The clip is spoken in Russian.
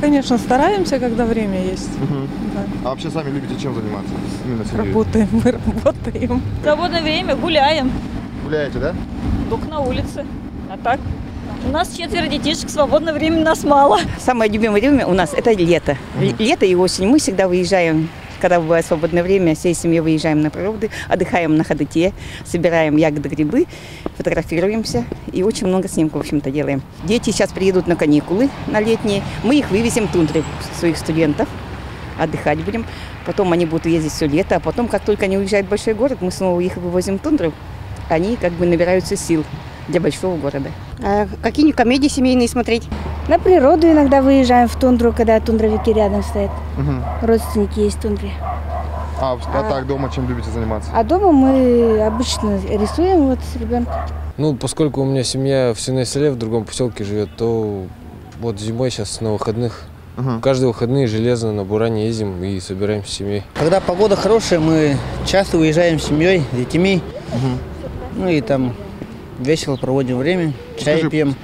конечно, стараемся, когда время есть. Да. А вообще сами любите чем заниматься? Именно семьей. Работаем, мы работаем. В свободное время гуляем, Гуляете, да? только на улице. А так, у нас четверо детишек, свободного времени нас мало. Самое любимое время у нас это лето. Л- Лето и осень. Мы всегда выезжаем, когда бывает свободное время, всей семьей выезжаем на природу, отдыхаем на ходоте, собираем ягоды, грибы, фотографируемся и очень много снимков, в общем-то, делаем. Дети сейчас приедут на каникулы, на летние. Мы их вывезем в тундры, своих студентов, отдыхать будем. Потом они будут ездить все лето, а потом, как только они уезжают в большой город, мы снова их вывозим в тундру. Они как бы набираются сил для большого города. А какие комедии семейные смотреть? На природу иногда выезжаем в тундру, когда тундровики рядом стоят. Мгм. Родственники есть в тундре. А, а так дома чем любите заниматься? А дома мы обычно рисуем вот с ребенком. Ну, поскольку у меня семья в Сенной селе, в другом поселке живет, то вот зимой сейчас на выходных. Мгм. Каждые выходные железно на Буране ездим и собираемся с семьей. Когда погода хорошая, мы часто уезжаем с семьей, с детьми. Ну и там весело проводим время, чай Скажи, пьем.